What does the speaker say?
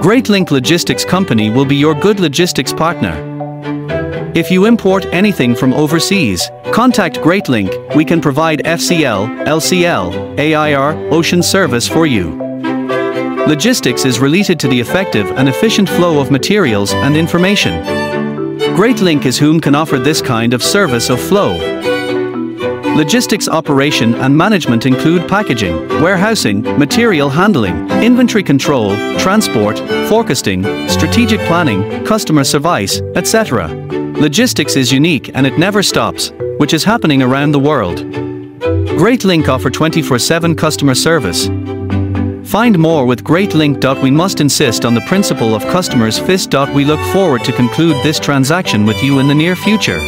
GreatLink Logistics Company will be your good logistics partner. If you import anything from overseas, contact GreatLink, we can provide FCL, LCL, AIR, ocean service for you. Logistics is related to the effective and efficient flow of materials and information. GreatLink is whom can offer this kind of service of flow. Logistics operation and management include packaging, warehousing, material handling, inventory control, transport, forecasting, strategic planning, customer service, etc. Logistics is unique and it never stops, which is happening around the world. GreatLink offer 24-7 customer service. Find more with GreatLink. We must insist on the principle of customers fist. We look forward to conclude this transaction with you in the near future.